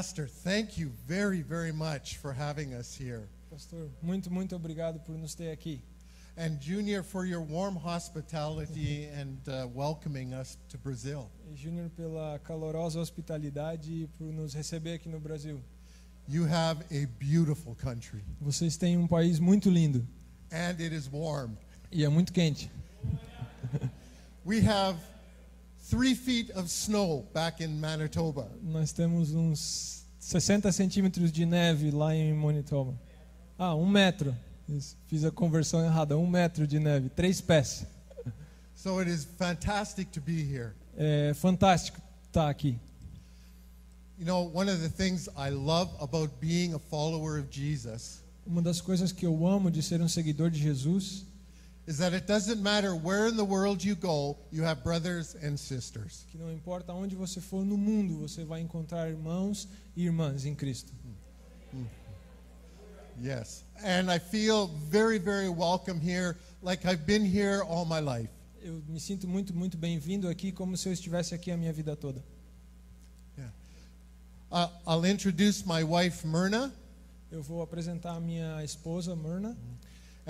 Pastor, thank you very, very much for having us here. Pastor, muito, muito obrigado por nos ter aqui. And Junior, for your warm hospitality and uh, welcoming us to Brazil. E Júnior, pela calorosa hospitalidade e por nos receber aqui no Brasil. You have a beautiful country, Vocês têm um país muito lindo and it is warm. e é muito quente. We have three feet of snow back in Manitoba. Nós temos uns 60 centímetros de neve lá em Manitoba. Ah, um metro. Fiz a conversão errada. Um metro de neve, três pés. So it is fantastic to be here. É fantástico estar aqui. You know, one of the things I love about being a follower of Jesus Uma das coisas que eu amo de ser um seguidor de Jesus is that it doesn't matter where in the world you go, you have brothers and sisters. que não importa onde você for no mundo, você vai encontrar irmãos e irmãs em Cristo. Yes. And I feel very, very welcome here, like I've been here all my life. Eu me sinto muito, muito bem-vindo aqui, como se eu estivesse aqui a minha vida toda. Uh, I'll introduce my wife, Myrna, Eu vou apresentar a minha esposa, Myrna.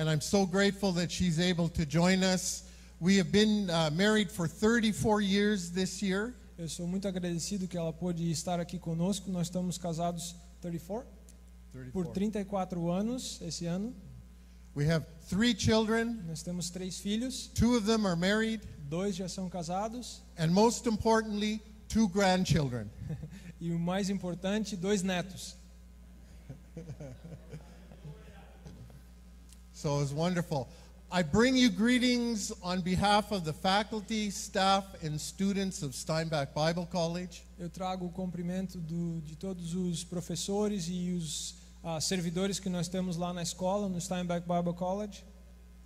And I'm so grateful that she's able to join us. We have been uh, married for 34 years this year. Eu sou muito agradecido que ela pôde estar aqui conosco. Nós estamos casados 34? por 34 anos esse ano. We have three children. Nós temos três filhos, Two of them are married, dois já são casados and most importantly, two grandchildren. e o mais importante, dois netos. So it's wonderful. I bring you greetings on behalf of the faculty, staff, and students of Steinbach Bible College. Eu trago o cumprimento do, de todos os professores e os ah, servidores que nós temos lá na escola, no Steinbeck Bible College.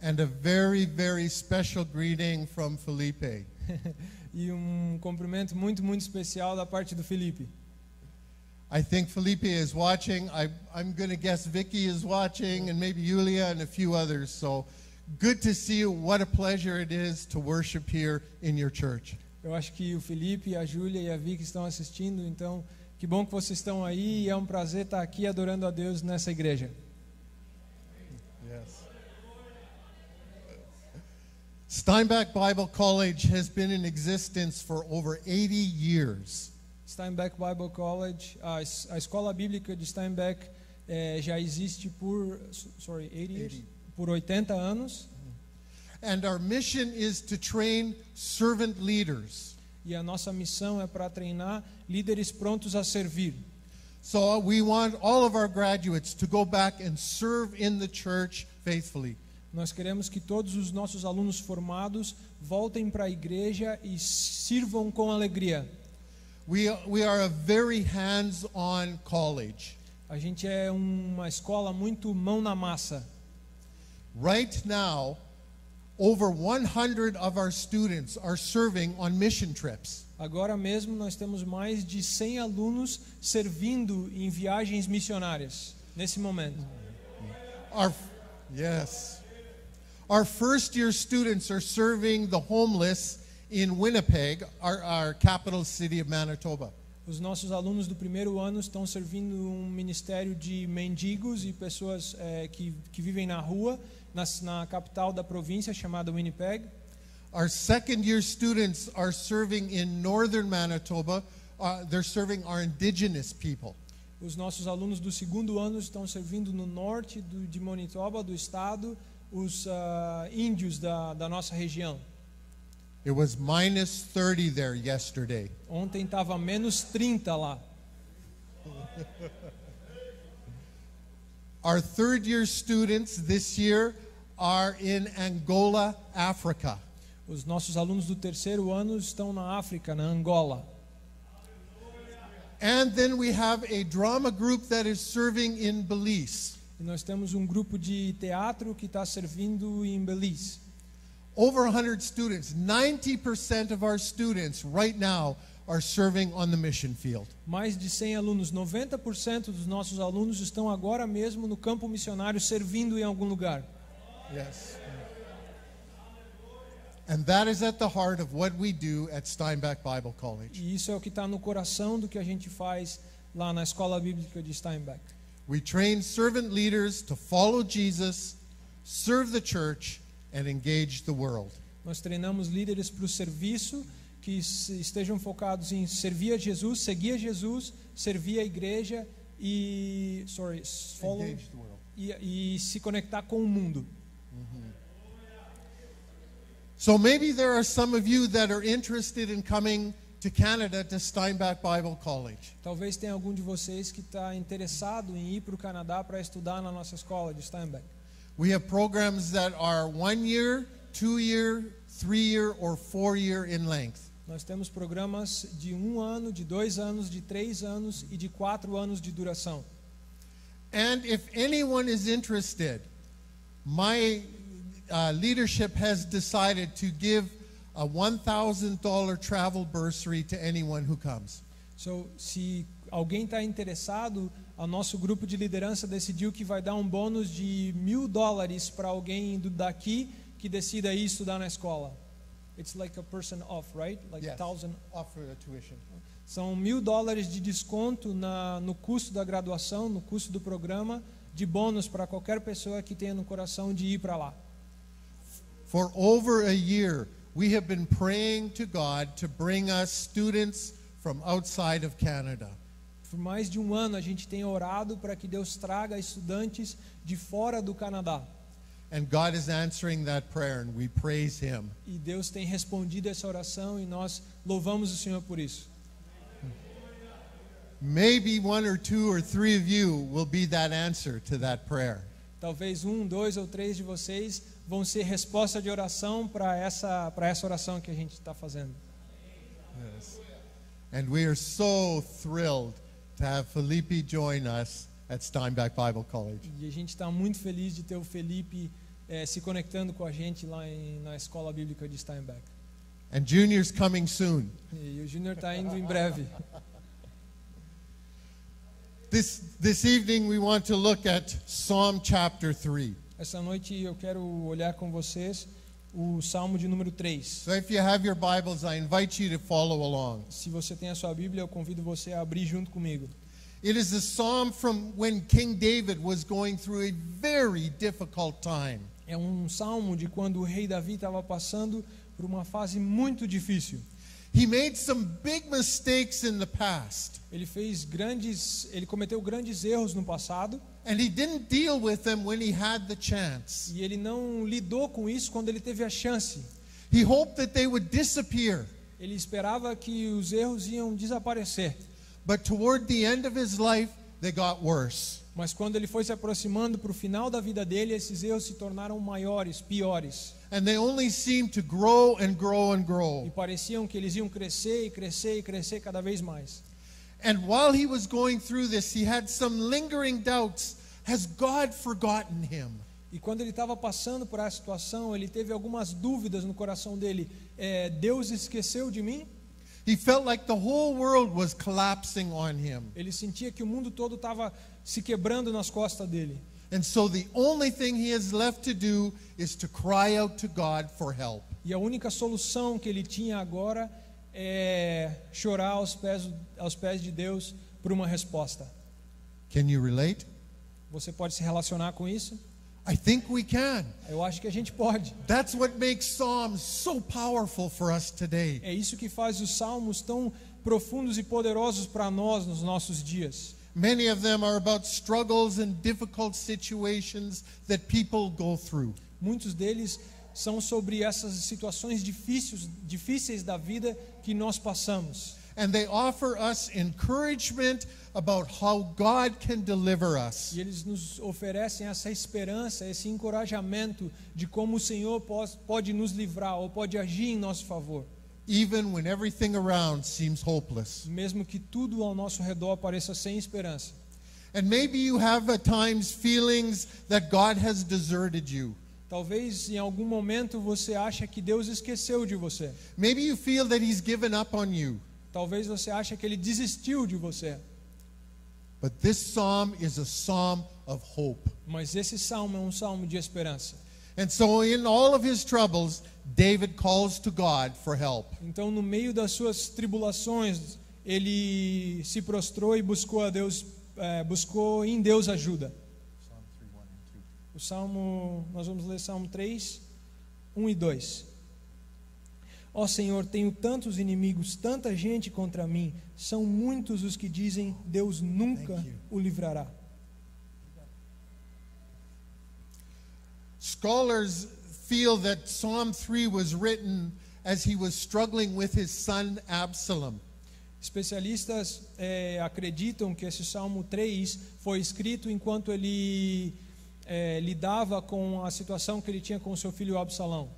And a very, very special greeting from Felipe. e um cumprimento muito, muito especial da parte do Felipe. I think Felipe is watching. I, I'm going to guess Vicky is watching, and maybe Yulia and a few others. So good to see you. What a pleasure it is to worship here in your church. Eu acho que o Felipe, a Júlia e a Vicky estão assistindo, então que bom que vocês estão aí e é um prazer estar aqui adorando a Deus nessa igreja. Yes. Steinbach Bible College has been in existence for over 80 years. Steinbeck Bible College, a, a escola bíblica de Steinbeck eh, já existe por, sorry, 80 years? 80. por 80 anos And our mission is to train servant leaders. e a nossa missão é para treinar líderes prontos a servir. So we want all of our graduates to go back and serve in the church faithfully. Nós queremos que todos os nossos alunos formados voltem para a igreja e sirvam com alegria. We, we are a very hands on college. A gente é uma escola muito mão na massa. Right now, over 100 of our students are serving on mission trips. Agora mesmo nós temos mais de 100 alunos servindo em viagens missionárias nesse momento. Our, yes. Our first year students are serving the homeless in Winnipeg, our, our capital city of Manitoba. Os nossos alunos do primeiro ano estão servindo um ministério de mendigos e pessoas eh, que, que vivem na rua, na, na capital da província chamada Winnipeg. Our second year students are serving in northern Manitoba. Uh, they're serving our indigenous people. Os nossos alunos do segundo ano estão servindo no norte do, de Manitoba, do estado, os ah, índios da, da nossa região. It was minus 30 there yesterday. Ontem estava menos 30 lá. Our third year students this year are in Angola, Africa. Os nossos alunos do terceiro ano estão na África, na Angola. And then we have a drama group that is serving in Belize. E nós temos um grupo de teatro que está servindo em Belize. Over 100 students, 90% of our students right now are serving on the mission field. Mais de 100 alunos, 90% dos nossos alunos estão agora mesmo no campo missionário servindo em algum lugar. Yes. And that is at the heart of what we do at Steinbach Bible College. E isso é o que está no coração do que a gente faz lá na Escola Bíblica de Steinbeck. We train servant leaders to follow Jesus, serve the church, and engage the world. Nós treinamos líderes para o serviço que estejam focados em servir a Jesus, seguir a Jesus, servir a igreja e, sorry, follow, e, e se conectar com o mundo. So maybe there are some of you that are interested in coming to Canada to Steinbach Bible College. Talvez tenha algum de vocês que está interessado em ir para o Canadá para estudar na nossa escola de Steinbeck. We have programs that are one year, two year, three year, or four year in length. Nós temos programas de um ano, de dois anos, de três anos e de quatro anos de duração. And if anyone is interested, my uh, leadership has decided to give a $1,000 travel bursary to anyone who comes. So, se alguém está interessado, o nosso grupo de liderança decidiu que vai dar um bônus de mil dólares para alguém daqui que decida ir estudar na escola. It's like a person off, right? Like Yes. thousand. Offer a tuition. São mil dólares de desconto na, no custo da graduação, no custo do programa, de bônus para qualquer pessoa que tenha no coração de ir para lá. For over a year, we have been praying to God to bring us students from outside of Canada. Por mais de um ano a gente tem orado para que Deus traga estudantes de fora do Canadá. And God is answering that prayer, and we praise Him. E Deus tem respondido essa oração e nós louvamos o Senhor por isso. Maybe one or two or three of you will be that answer to that prayer. Talvez um, dois ou três de vocês vão ser resposta de oração para essa, para essa oração que a gente está fazendo. Yes. And we are so thrilled to have Felipe join us at Steinbach Bible College. E a gente está muito feliz de ter o Felipe eh, se conectando com a gente lá em, na Escola Bíblica de Steinbeck. And Junior's coming soon. E o Júnior está indo em breve. This, this evening, we want to look at Psalm chapter 3. Essa noite eu quero olhar com vocês o Salmo de número 3. So if you have your Bibles, I invite you to follow along. Se você tem a sua Bíblia, eu convido você a abrir junto comigo. It is a psalm from when King David was going through a very difficult time. É um salmo de quando o rei Davi estava passando por uma fase muito difícil. He made some big mistakes in the past, Ele fez grandes, ele cometeu grandes erros no passado and he didn't deal with them when he had the chance. e ele não lidou com isso quando ele teve a chance. He hoped that they would disappear. Ele esperava que os erros iam desaparecer, But toward the end of his life, they got worse. mas quando ele foi se aproximando para o final da vida dele, esses erros se tornaram maiores, piores, And they only seemed to grow and grow and e grow. pareciam que eles iam crescer e crescer e crescer cada vez mais. And while he was going through this, he had some lingering doubts. Has God forgotten him? E quando ele estava passando por essa situação, ele teve algumas dúvidas no coração dele. É, Deus esqueceu de mim? He felt like the whole world was collapsing on him. Ele sentia que o mundo todo estava se quebrando nas costas dele. And so the only thing he has left to do is to cry out to God for help. E a única solução que ele tinha agora é chorar aos pés, aos pés de Deus por uma resposta. Can you relate? Você pode se relacionar com isso? I think we can. Eu acho que a gente pode. That's what makes Psalms so powerful for us today. É isso que faz os salmos tão profundos e poderosos para nós nos nossos dias. Many of them are about struggles and difficult situations that people go through. Muitos deles são sobre essas situações difíceis, difíceis da vida que nós passamos. And they offer us encouragement about how God can deliver us. E eles nos oferecem essa esperança, esse encorajamento de como o Senhor pode nos livrar ou pode agir em nosso favor, even when everything around seems hopeless. mesmo que tudo ao nosso redor pareça sem esperança. And maybe you have at times feelings that God has deserted you. Talvez em algum momento você acha que Deus esqueceu de você. Maybe you feel that He's given up on you. Talvez você acha que ele desistiu de você. But this psalm is a psalm of hope. Mas esse salmo é um salmo de esperança. And so, in all of his troubles, David calls to God for help. Então, no meio das suas tribulações, ele se prostrou e buscou a Deus, é, buscou em Deus ajuda. O Salmo, nós vamos ler Salmo 3, 1 e 2. Ó Senhor, tenho tantos inimigos, tanta gente contra mim. São muitos os que dizem: Deus nunca o livrará. Scholars feel that Psalm 3 was written as he was struggling with his son Absalom. Especialistas eh, acreditam que esse Salmo 3 foi escrito enquanto ele eh, lidava com a situação que ele tinha com seu filho Absalão.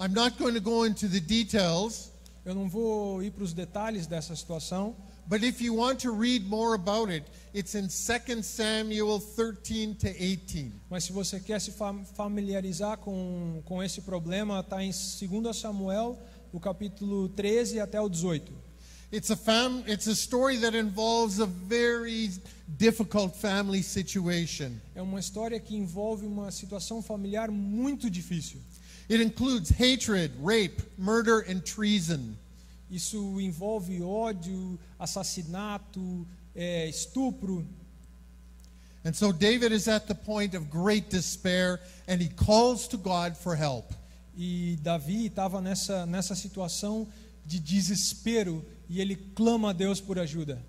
I'm not going to go into the details, Eu não vou ir para os detalhes dessa situação, but if you want to read more about it, it's in 2 Samuel 13 to 18. mas se você quer se fam- familiarizar com, com esse problema, está em 2 Samuel, o capítulo 13 até o 18. It's a fam- it's a story that involves a very difficult family situation. É uma história que envolve uma situação familiar muito difícil. It includes hatred, rape, murder, and treason. Isso envolve ódio, assassinato, eh, estupro. And so David is at the point of great despair and he calls to God for help. E Davi estava nessa, nessa situação de desespero e ele clama a Deus por ajuda.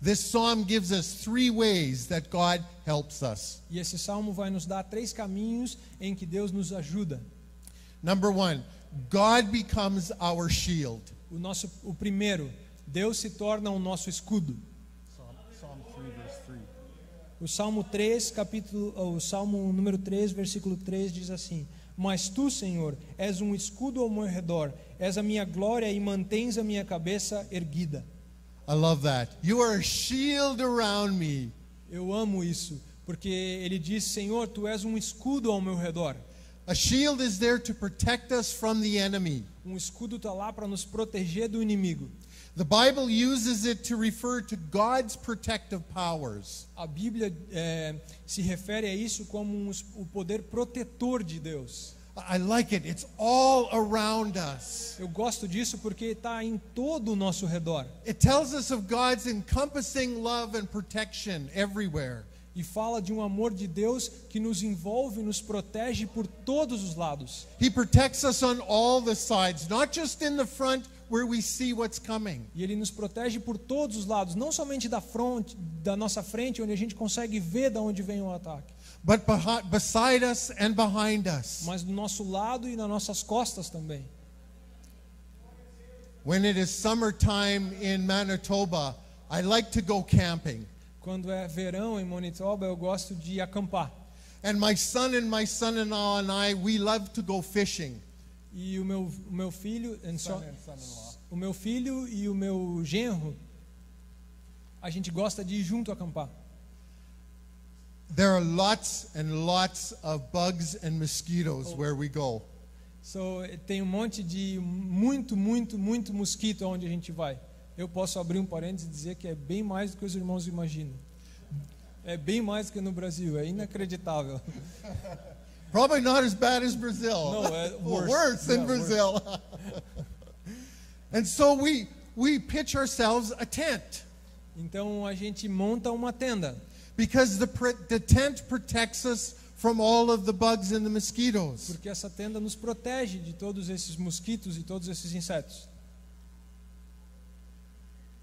This psalm gives us three ways that God helps us. E esse salmo vai nos dar três caminhos em que Deus nos ajuda. Number one, God becomes our shield. O nosso, o primeiro, Deus se torna o nosso escudo. Psalm, Psalm 3, verse 3. O Salmo 3, capítulo, o Salmo número 3, versículo 3 diz assim: Mas tu, Senhor, és um escudo ao meu redor, és a minha glória e mantens a minha cabeça erguida. I love that. You are a shield around me. Eu amo isso, porque ele diz: Senhor, tu és um escudo ao meu redor. A shield is there to protect us from the enemy. Um escudo está lá para nos proteger do inimigo. The Bible uses it to refer to God's protective powers. A Bíblia eh, se refere a isso como um o poder protetor de Deus. I like it. It's all around us. Eu gosto disso porque está em todo o nosso redor. It tells us of God's encompassing love and protection everywhere. E fala de um amor de Deus que nos envolve e nos protege por todos os lados. He protects us on all the sides, not just in the front where we see what's coming. E Ele nos protege por todos os lados, não somente da, fronte, da nossa frente, onde a gente consegue ver de onde vem o ataque, but beside us and behind us. mas do nosso lado e nas nossas costas também. When it is summertime in Manitoba, I like to go camping. Quando é verão em Manitoba, eu gosto de acampar. And my son and my son-in-law and I, we love to go fishing. E o meu, o meu filho, so- o meu filho e o meu genro, a gente gosta de ir junto acampar. There are lots and lots of bugs and mosquitoes where we go. So, tem um monte de muito, muito, muito mosquito onde a gente vai. Eu posso abrir um parênteses e dizer que é bem mais do que os irmãos imaginam. É bem mais do que no Brasil, é inacreditável. Probably not as bad as Brazil. No, uh, worse. worse than Yeah, worse. Brazil. and so we we pitch ourselves a tent Então a gente monta uma tenda, because the the tent protects us from all of the bugs and the mosquitoes. porque essa tenda nos protege de todos esses mosquitos e todos esses insetos.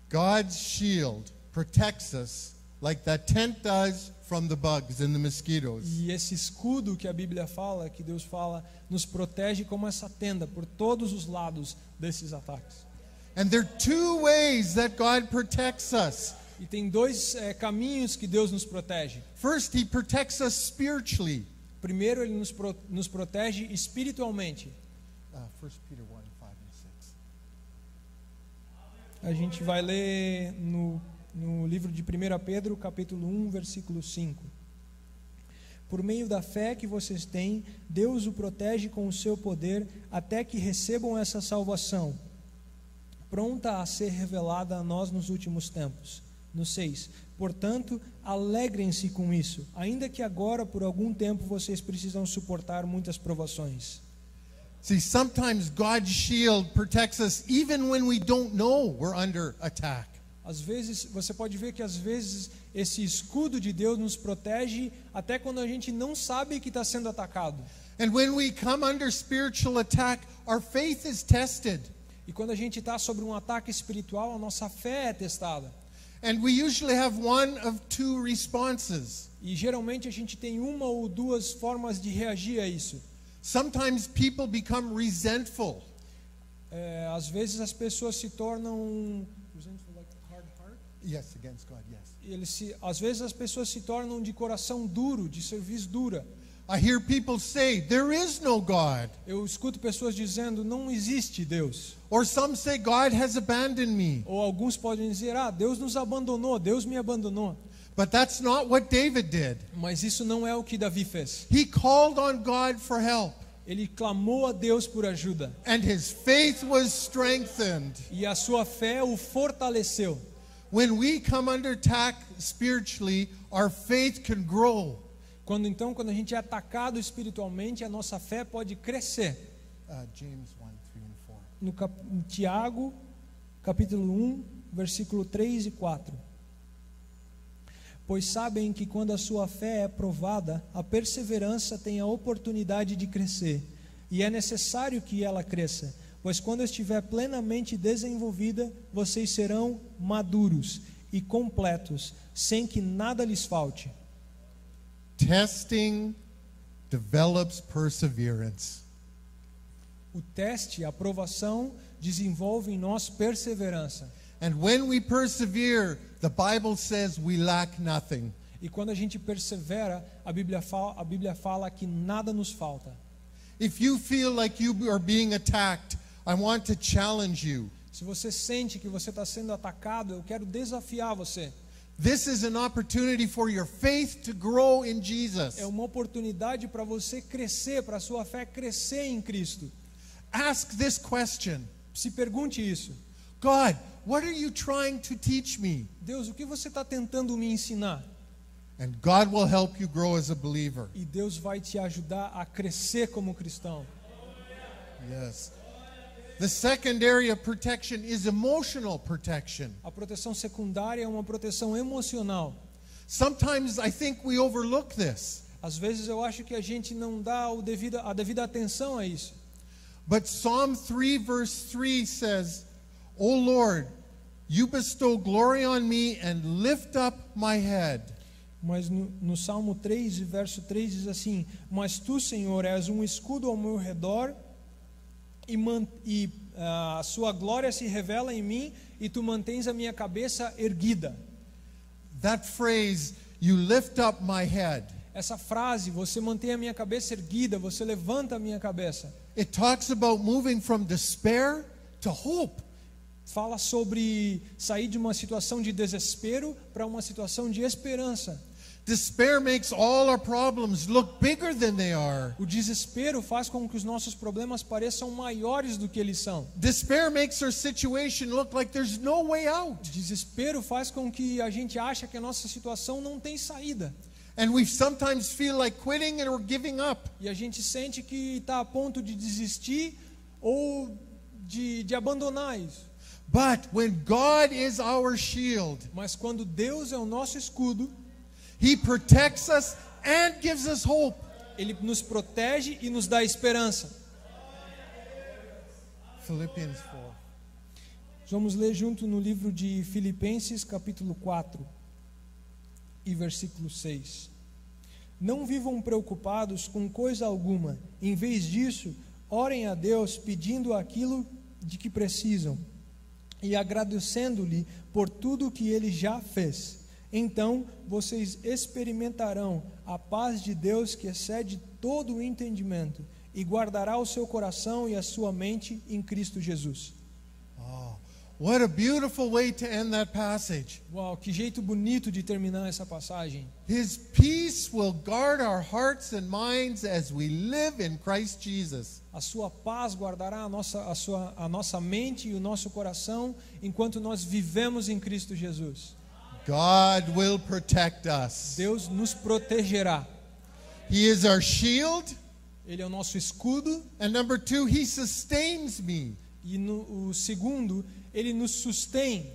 God's shield protects us like that tent does from the bugs and the mosquitoes. E esse escudo que a Bíblia fala, que Deus fala, nos protege como essa tenda por todos os lados desses ataques. And there are two ways that God protects us. E tem dois eh, caminhos que Deus nos protege. First, He protects us spiritually. Primeiro, ele nos, pro, nos protege espiritualmente. Uh, 1 Peter 1 5 and 6. A gente vai ler no, no livro de 1 Pedro, capítulo 1, versículo 5. Por meio da fé que vocês têm, Deus o protege com o seu poder até que recebam essa salvação, pronta a ser revelada a nós nos últimos tempos. No 6. Portanto, alegrem-se com isso, ainda que agora, por algum tempo, vocês precisam suportar muitas provações. See, sometimes God's shield protects us even when we don't know we're under attack. Às vezes, você pode ver que às vezes esse escudo de Deus nos protege até quando a gente não sabe que está sendo atacado. Attack. E quando a gente está sobre um ataque espiritual, a nossa fé é testada. E geralmente a gente tem uma ou duas formas de reagir a isso. Sometimes people become resentful. É, às vezes as pessoas se tornam Yes, against God, yes. eles se, às vezes as pessoas se tornam de coração duro, de serviço dura. I hear people say, There is no God. Eu escuto pessoas dizendo não existe Deus. Or some say, God has abandoned me. Ou alguns podem dizer ah Deus nos abandonou, Deus me abandonou. But that's not what David did. Mas isso não é o que Davi fez. He called on God for help, Ele clamou a Deus por ajuda and his faith was strengthened. e a sua fé o fortaleceu. When we come under attack spiritually, our faith can grow. Quando então, quando a gente é atacado espiritualmente, a nossa fé pode crescer. Uh, James 1, 3, and 4. No cap, Tiago, capítulo 1, versículo 3 e 4. Pois sabem que quando a sua fé é provada, a perseverança tem a oportunidade de crescer, e é necessário que ela cresça, pois quando estiver plenamente desenvolvida, vocês serão maduros e completos, sem que nada lhes falte. Testing develops perseverance. O teste, a aprovação, desenvolve em nós perseverança. And when we persevere, the Bible says we lack nothing. E quando a gente persevera, a Bíblia fala, a Bíblia fala que nada nos falta. If you feel like you are being attacked, I want to challenge you. Se você sente que você está sendo atacado, eu quero desafiar você. This is an opportunity for your faith to grow in Jesus. É uma oportunidade para você crescer, para sua fé crescer em Cristo. Ask this question Se pergunte isso. God, what are you trying to teach me? Deus, o que você está tentando me ensinar? And God will help you grow as a believer. E Deus vai te ajudar a crescer como cristão. Yes. The second area of protection is emotional protection. A proteção secundária é uma proteção emocional. Sometimes I think we overlook this. Às vezes eu acho que a gente não dá o devido, a devida atenção a isso. But Psalm 3, verse 3 says, O Lord, you bestow glory on me and lift up my head. Mas no, no Salmo 3, verso 3 diz assim: Mas tu, Senhor, és um escudo ao meu redor, e, e ah, a sua glória se revela em mim, e tu mantens a minha cabeça erguida. That phrase, you lift up my head, Essa frase, você mantém a minha cabeça erguida, você levanta a minha cabeça, it talks about moving from despair to hope. fala sobre sair de uma situação de desespero para uma situação de esperança. Despair makes all our problems look bigger than they are. O desespero faz com que os nossos problemas pareçam maiores do que eles são. Despair makes our situation look like there's no way out. Desespero faz com que a gente ache que a nossa situação não tem saída. And we sometimes feel like quitting and or giving up. E a gente sente que está a ponto de desistir ou de, de abandonar isso. But when God is our shield, Mas quando Deus é o nosso escudo, He protects us and gives us hope. Ele nos protege e nos dá esperança. Philippians 4. Vamos ler junto no livro de Filipenses, capítulo 4 e versículo 6. Não vivam preocupados com coisa alguma, em vez disso, orem a Deus pedindo aquilo de que precisam e agradecendo-lhe por tudo o que ele já fez. Então vocês experimentarão a paz de Deus que excede todo o entendimento e guardará o seu coração e a sua mente em Cristo Jesus. Oh, what a beautiful way to end that passage. Uau, que jeito bonito de terminar essa passagem. His peace will guard our hearts and minds as we live in Christ Jesus. A sua paz guardará a nossa, a, sua, a nossa mente e o nosso coração enquanto nós vivemos em Cristo Jesus. God will protect us. Deus nos protegerá. He is our shield. Ele é o nosso escudo. And number two, He sustains me. E no o segundo, ele nos sustém.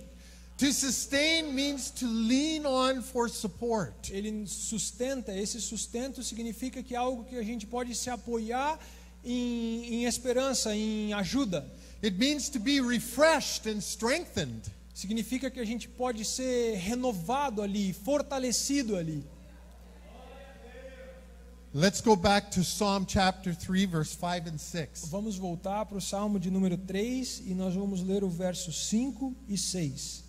To sustain means to lean on for support. Ele sustenta, esse sustento significa que é algo que a gente pode se apoiar em, em esperança, em ajuda. It means to be refreshed and strengthened. Significa que a gente pode ser renovado ali, fortalecido ali. Let's go back to Psalm chapter 3, verse 5 and 6. Vamos voltar para o Salmo de número 3 e nós vamos ler o verso 5 e 6.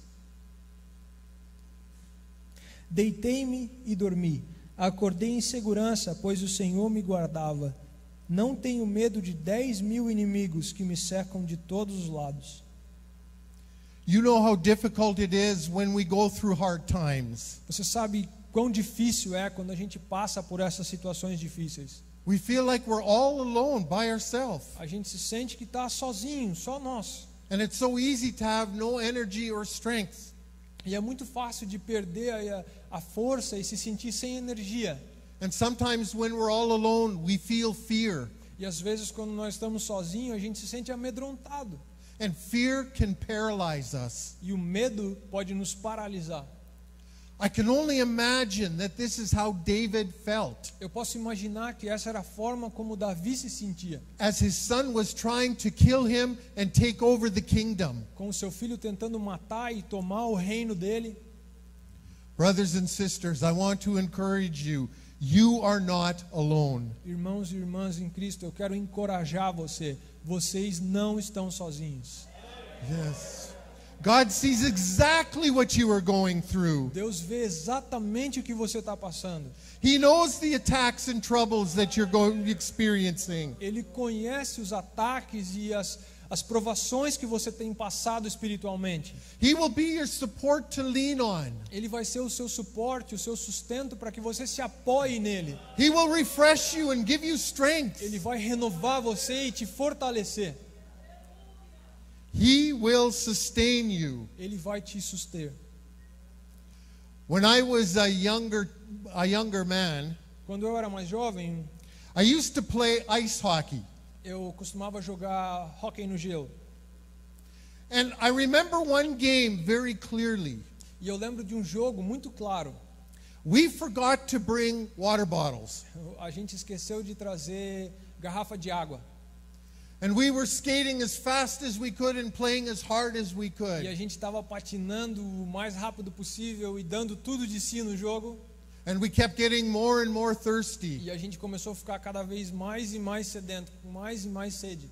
Deitei-me e dormi, acordei em segurança, pois o Senhor me guardava. Não tenho medo de dez mil inimigos que me cercam de todos os lados. You know how difficult it is when we go through hard times. Você sabe quão difícil é quando a gente passa por essas situações difíceis. We feel like we're all alone by ourselves. A gente se sente que está sozinho, só nós. And it's so easy to have no energy or strength. E é muito fácil de perder a, a força e se sentir sem energia. And sometimes when we're all alone, we feel fear. E às vezes, quando nós estamos sozinhos, a gente se sente amedrontado. And fear can paralyze us. E o medo pode nos paralisar. I can only imagine that this is how David felt Eu posso imaginar que essa era a forma como Davi se sentia, as his son was trying to kill him and take over the kingdom. com seu filho tentando matar e tomar o reino dele. Brothers and sisters, I want to encourage you. You are not alone. Irmãos e irmãs em Cristo, eu quero encorajar você. Vocês não estão sozinhos. Yes. God sees exactly what you are going through. Deus vê exatamente o que você está passando. He knows the attacks and troubles that you're going experiencing. Ele conhece os ataques e as, as provações que você tem passado espiritualmente. He will be your support to lean on. Ele vai ser o seu suporte, o seu sustento para que você se apoie nele. He will refresh you and give you strength. Ele vai renovar você e te fortalecer. He will sustain you. Ele vai te suster. When I was a younger a younger man, Quando eu era mais jovem, I used to play ice hockey. Eu costumava jogar hóquei no gelo. And I remember one game very clearly. E eu lembro de um jogo muito claro. We forgot to bring water bottles. A gente esqueceu de trazer garrafa de água. And we were skating as fast as we could and playing as hard as we E a could. gente estava patinando o mais rápido possível e dando tudo de si no jogo. And we kept getting more and more thirsty. E a gente começou a ficar cada vez mais e mais sedento, com mais e mais sede.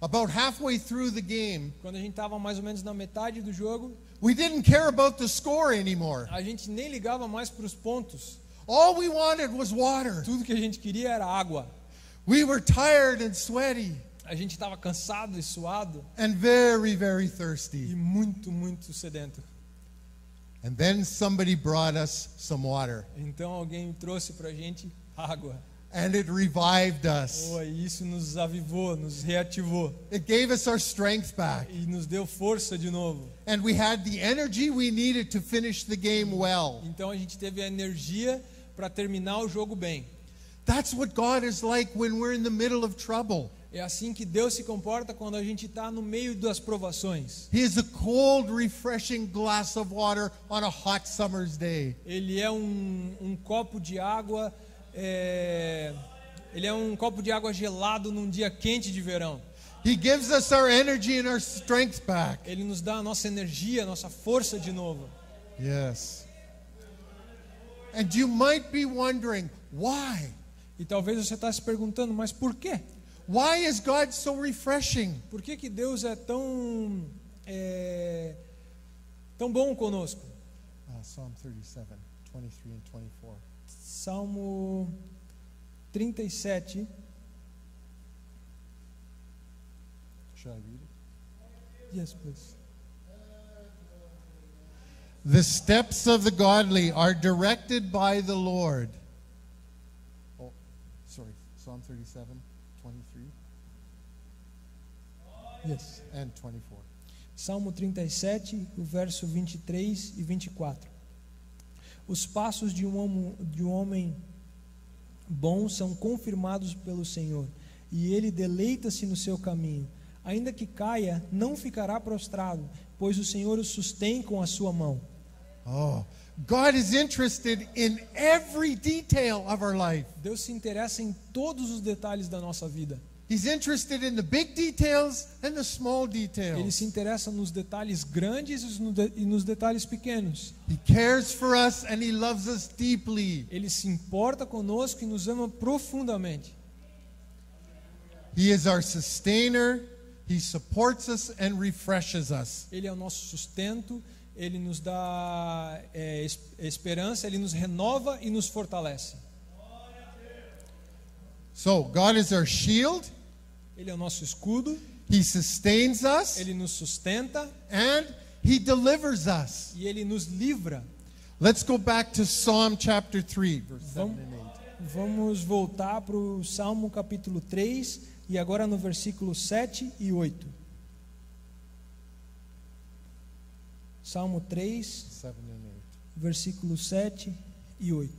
About halfway through the game, Quando a gente estava mais ou menos na metade do jogo, we didn't care about the score anymore. a gente nem ligava mais para os pontos. All we wanted was water. Tudo que a gente queria era água. We were tired and sweaty A gente estava cansado e suado and very, very e thirsty. muito, muito sedento. And then somebody brought us some water, Então alguém trouxe para gente água. and it revived us. Oh, isso nos avivou, nos reativou It gave us our strength back, e nos deu força de novo. and we had the energy we needed to finish the game well. Então a gente teve a energia para terminar o jogo bem. That's what God is like when we're in the middle of trouble. É assim que Deus se comporta quando a gente está no meio das provações. He is a cold, refreshing glass of water on a hot summer's day. Ele é um, um copo de água, é, ele é um copo de água gelado num dia quente de verão. He gives us our energy and our strength back. Ele nos dá a nossa energia, a nossa força de novo. Yes. And you might be wondering, why? E talvez você está se perguntando, mas por quê? Why is God so refreshing? Por que, que Deus é tão, é, tão bom conosco? Uh, Psalm 37, 23 and 24. Salmo 37. Should I read it? Yes, please. The steps of the godly are directed by the Lord. Oh, sorry. Psalm 37, Yes. and 24. Salmo 37, o verso 23 e 24. Os passos de um, homo- de um homem bom são confirmados pelo Senhor, e ele deleita-se no seu caminho. Ainda que caia, não ficará prostrado, pois o Senhor o sustém com a sua mão. Oh, God is interested in every detail of our life. Deus se interessa em todos os detalhes da nossa vida. He's interested in the big details and the small Ele details. se interessa nos detalhes grandes e no- nos detalhes pequenos. He cares for us and he loves us deeply. Ele se importa conosco e nos ama profundamente. He is our sustainer. He supports us and refreshes us. Ele é o nosso sustento, ele nos dá é, es- esperança, ele nos renova e nos fortalece. So, God is our shield. Ele é o nosso escudo, He sustains us ele nos sustenta and he delivers us. e ele nos livra. Let's go back to Psalm chapter 3, verse 7 Vamos, and 8. vamos voltar para o Salmo capítulo 3 e agora no versículo 7 e 8. Salmo 3, 7 and 8. versículos 7 e 8.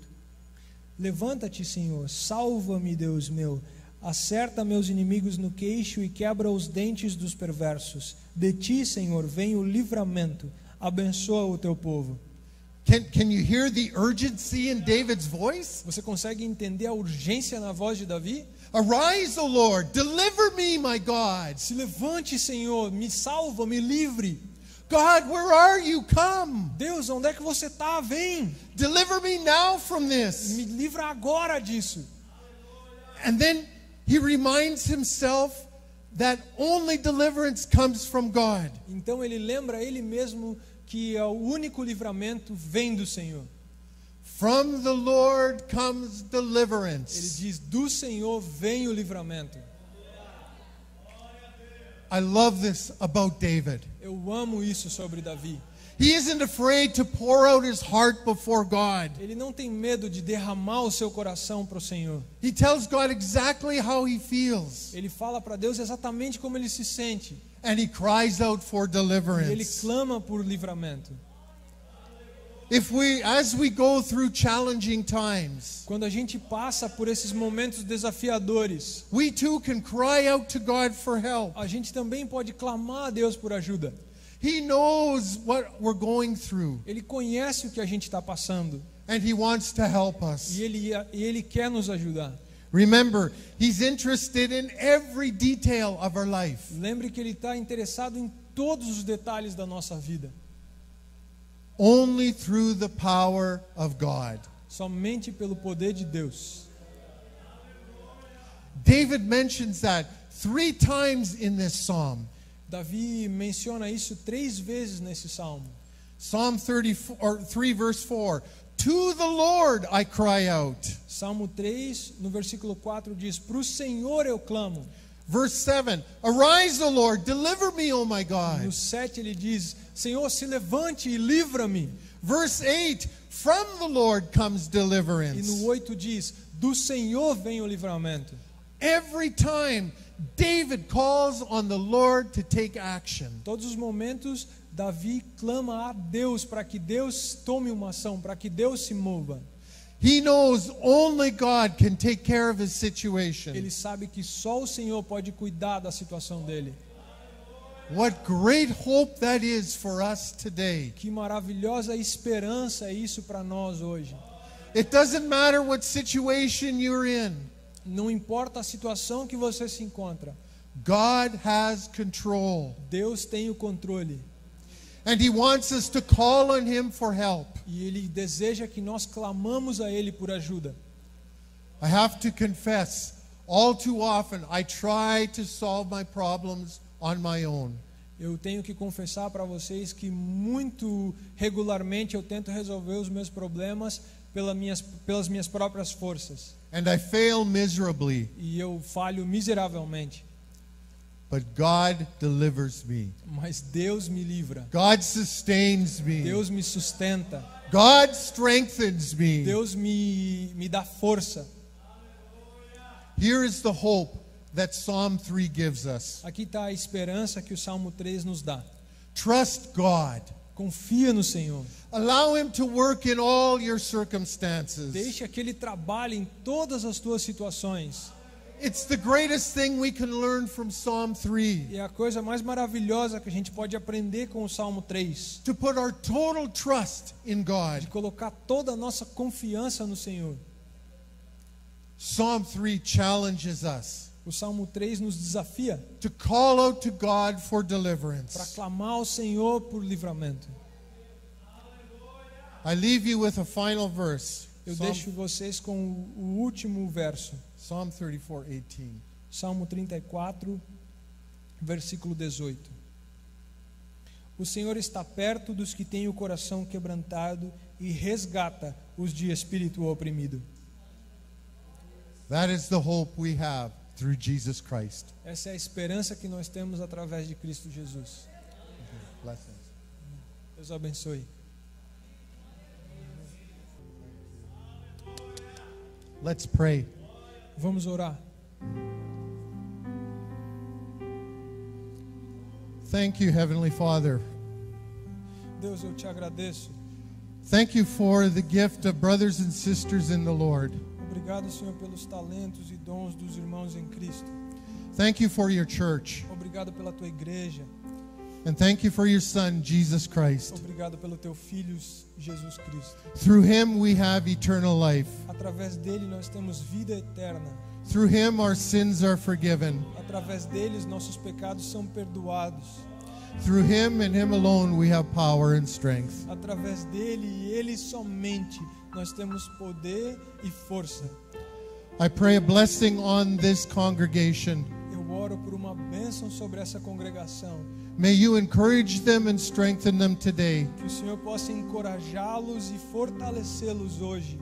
Levanta-te, Senhor, salva-me, Deus meu. Acerta meus inimigos no queixo e quebra os dentes dos perversos. De ti, Senhor, vem o livramento. Abençoa o teu povo. Can, can you hear the urgency in David's voice? Você consegue entender a urgência na voz de Davi? Arise, O Lord, deliver me, my God. Se levante, Senhor, me salva, me livre. God, where are you? Come. Deus, onde é que você está? Vem. Deliver me now from this. Me livra agora disso. And then he reminds himself that only deliverance comes from God. Então ele lembra ele mesmo que é o único livramento vem do Senhor. From the Lord comes Ele deliverance. diz: Do Senhor vem o livramento. I love this about David. Eu amo isso sobre Davi. He isn't afraid to pour out his heart before God. Ele não tem medo de derramar o seu coração para o Senhor. He tells God exactly how he feels. Ele fala para Deus exatamente como ele se sente. And he cries out for E ele deliverance. clama por livramento. If we, as we go through challenging times, Quando a gente passa por esses momentos desafiadores, we too can cry out to God for help. a gente também pode clamar a Deus por ajuda. He knows what we're going through, Ele conhece o que a gente está passando and He wants to help us. e ele, e ele quer nos ajudar. Remember, He's interested in every detail of our life. Lembre que Ele está interessado em todos os detalhes da nossa vida. Only through the power of God. Somente pelo poder de Deus. David mentions that three times in this psalm. Davi menciona isso três vezes nesse salmo. Psalm 34, or 3, verse 4. To the Lord I cry out. Salmo 3, no versículo 4 diz: Para o Senhor eu clamo. Verse 7. Arise, O Lord, deliver me, O my No God. 7 ele diz: Senhor, se levante e livra-me. Verse 8. From the Lord comes E deliverance. no 8 diz: Do Senhor vem o livramento. Every time David calls on the Lord to take action. Todos os momentos, Davi clama a Deus para que Deus tome uma ação, para que Deus se mova. He knows only God can take care of his situation. Ele sabe que só o Senhor pode cuidar da situação dele. What great hope that is for us today. Que maravilhosa esperança é isso para nós hoje. It doesn't matter what situation you're in, Não importa a situação que você se encontra, God has control. Deus tem o controle And He wants us to call on Him for help. e Ele deseja que nós clamamos a Ele por ajuda. I have to confess, all too often I try to solve my problems on my own. Eu tenho que confessar para vocês que muito regularmente eu tento resolver os meus problemas pelas minhas, pelas minhas próprias forças And I fail miserably, e eu falho miseravelmente. but God delivers me. Mas Deus me livra, God sustains me. Deus me sustenta, God strengthens me. Deus me, me dá força. Here is the hope that Psalm 3 gives us. Aqui está a esperança que o Salmo 3 nos dá. Trust God. Confia no Senhor. Allow Him to work in all your circumstances. Deixa que Ele trabalhe em todas as tuas situações. It's the greatest thing we can learn from Psalm 3 E é a coisa mais maravilhosa que a gente pode aprender com o Salmo 3, to put our total trust in God. de colocar toda a nossa confiança no Senhor. Psalm 3 challenges us O Salmo 3 nos desafia to call out to God for para clamar ao Senhor por livramento. I leave you with a final verse. Eu Psalm, deixo vocês com o o último verso, Psalm 34 18. Salmo 34, versículo 18. O Senhor está perto dos que têm o coração quebrantado e resgata os de espírito oprimido. That is the hope we have through Jesus Christ. Essa é a esperança que nós temos através de Cristo Jesus. Blessings. Deus abençoe. Let's pray. Vamos orar. Thank you, Heavenly Father. Deus, eu te agradeço. Thank you for the gift of brothers and sisters in the Lord. Obrigado, Senhor, pelos talentos e dons dos irmãos em Cristo. Thank you for your church. Obrigado pela tua igreja. And thank you for your Son, Jesus Christ. Obrigado pelo teu filho Jesus Cristo. Through him we have eternal life. Através dele nós temos vida eterna. Through him our sins are forgiven. Através deles nossos pecados são perdoados. Through him and him alone we have power and strength. Através dele e ele somente nós temos poder e força. I pray a blessing on this congregation. Eu oro por uma bênção sobre essa congregação. May you encourage them and strengthen them today. Que o Senhor possa encorajá-los e fortalecê-los hoje.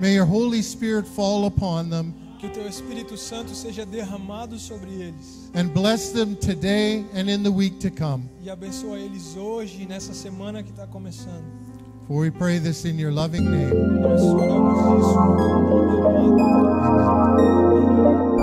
May your Holy Spirit fall upon them Que o teu Espírito Santo seja derramado sobre eles. and bless them today and in the week to come. E abençoa eles hoje e nessa semana que está começando. For we pray this in your loving name. Amen.